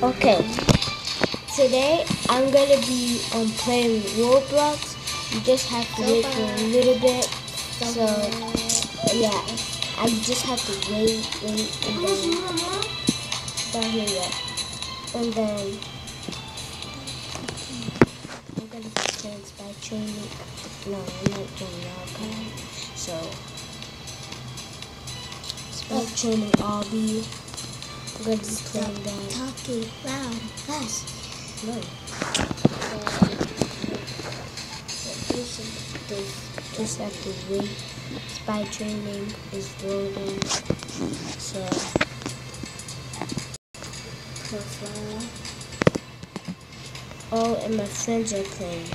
Okay. Today I'm gonna be um playing Roblox. You just have to wait for a little bit. So yeah, I just have to wait, wait, and then down here, yeah, and then I'm gonna be playing Spy Training. No, I'm not doing Archive. So Spy Training Obby. I'm be playing that. Talking loud, fast. No. Just have to wait. Spy training is loading. So profile. Oh, and my friends are playing.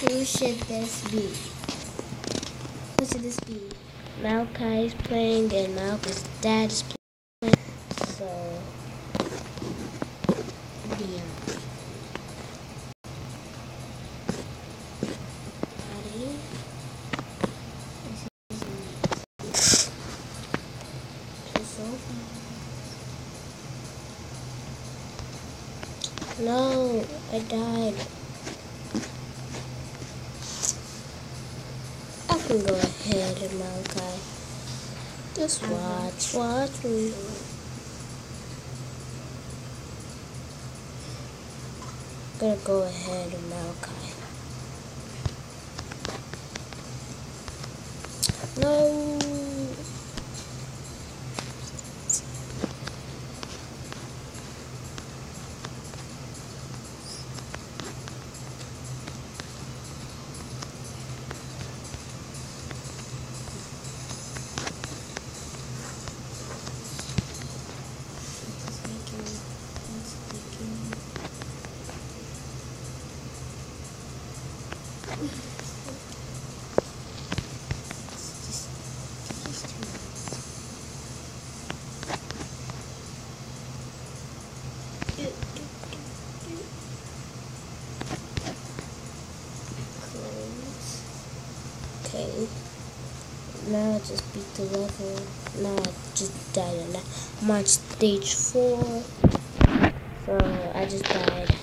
Who should this be? Who should this be? Malachi is playing, and Malachi's dad is playing. So yeah. No, I died. I can go ahead, Malachi. Just uh-huh. watch, watch me. I'm gonna go ahead, and Malachi. No. Okay. Now I just beat the level. Now I just died. And I'm on stage four. So I just died.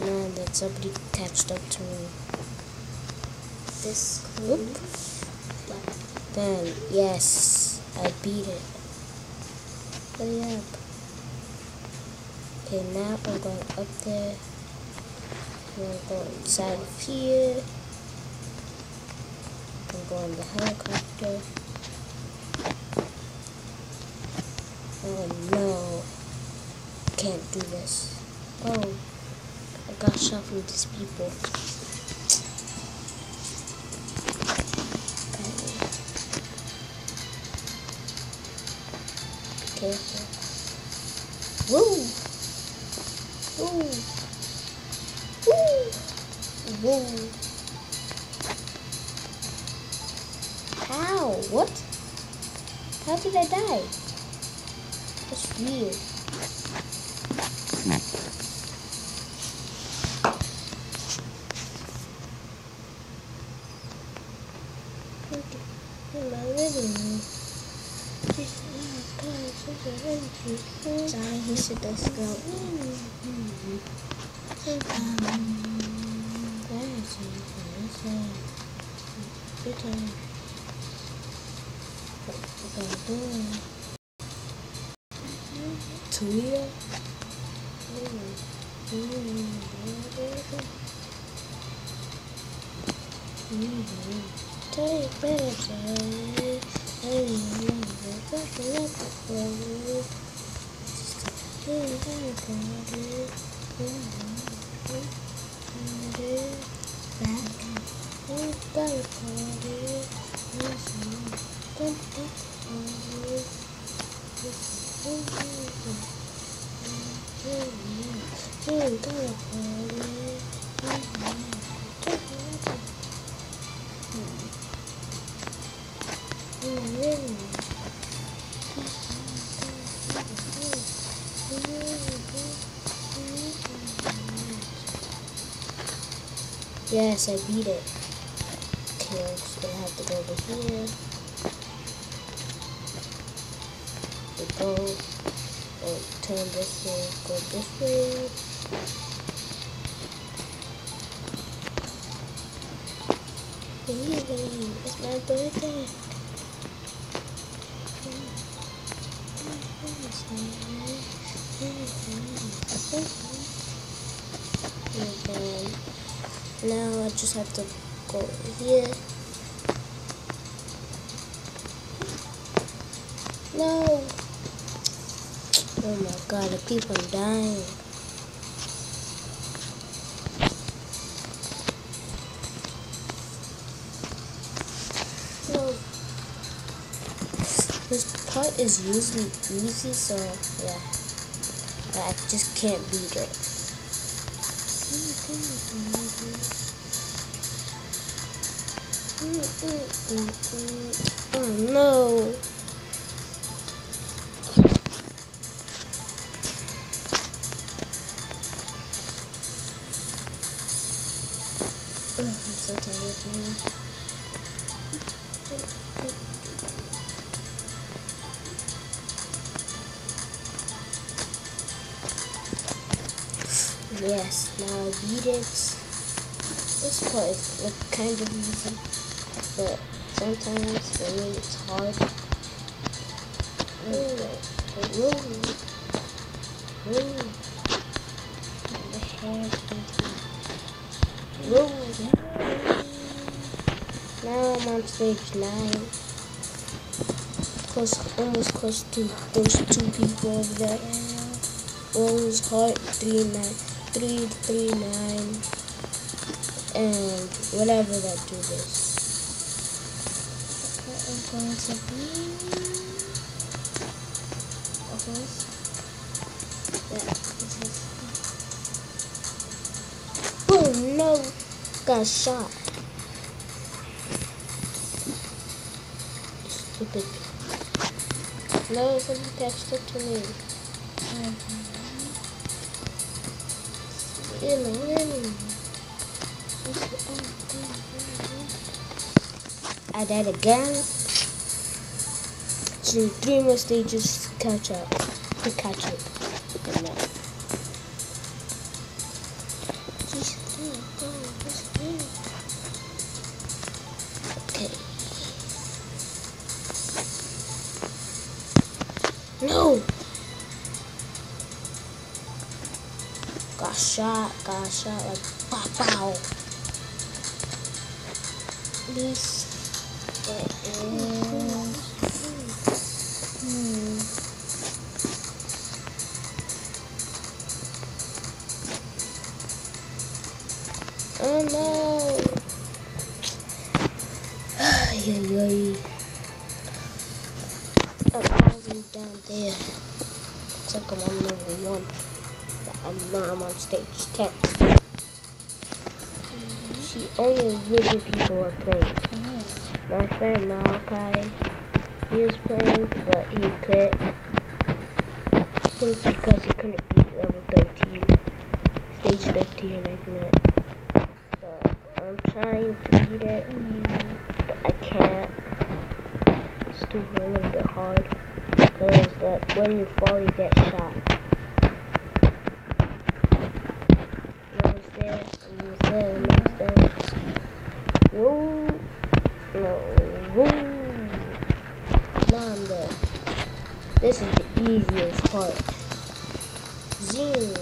Now that somebody catched up to me. This Oop. Then yes, I beat it. Hurry up. Okay, now I'm going up there. I'm gonna go inside of here. I'm going the helicopter. Oh no. Can't do this. Oh. I got shot from these people. Okay. Careful. Oh, what? How did I die? That's weird. In my living room. Sorry, he should just go. Tuya. Take better Yes, I beat it. Okay, I'm just gonna have to go over here. We go. and turn this way, go this way. It's my birthday. Now I just have to go here. No. Oh my god, the people on dying. This is usually easy, so yeah. But I just can't beat it. Mm, mm, mm, oh no. Yes, now beat it. This part is like, kind of easy, but sometimes for me it's hard. The hair Ooh. Now I'm on stage nine. Close, almost close to those two people over there. Rose Heart three nine three three nine and whatever that dude is. What is going to be? Okay. Yeah, this is- Oh no! Got shot. Stupid. No, somebody attached to me. I died again. So three more stages to catch up. To catch up. Shot, got shot like pow pow. This. Hmm. Oh no! Ay, ay, ay. I'm always down there. Looks like I'm on number one. But I'm not. I'm on stage 10. See, only really people are playing. My friend Malachi, he was playing, but he quit. I think because he couldn't beat level 13. Stage 13, I meant. So, I'm trying to beat it, but I can't. It's too a little bit hard. Because when you fall, you get shot. Almost there, almost there, almost there. Whoa. No. I'm. This is the easiest part. Zoom.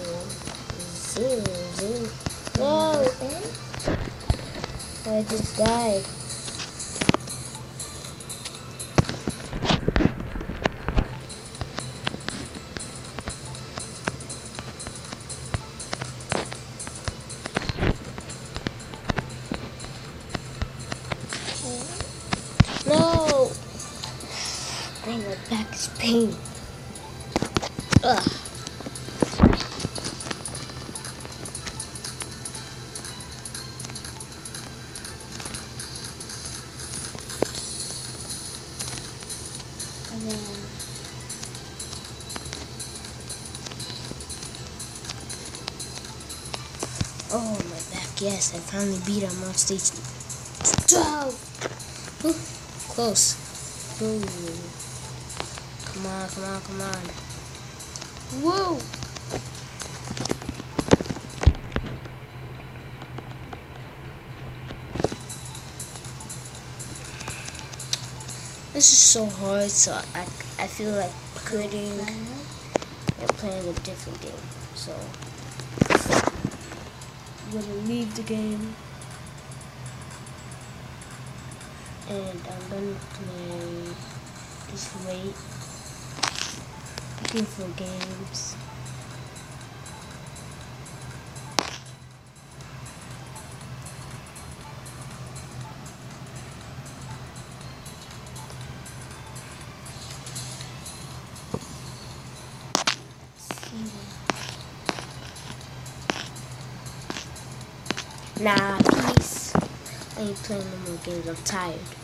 Zoom. Zoom. No. Mm-hmm. I just died. Pain. Ugh. Oh, my back. Yes, I finally beat him on stage 12. Ooh, close. Ooh. Come on, come on, come on. Woo! This is so hard, so I, I feel like quitting and playing a different game. So, I'm gonna leave the game. And I'm gonna play, just wait, for games. Nah, peace. I ain't playing no more games. I'm tired.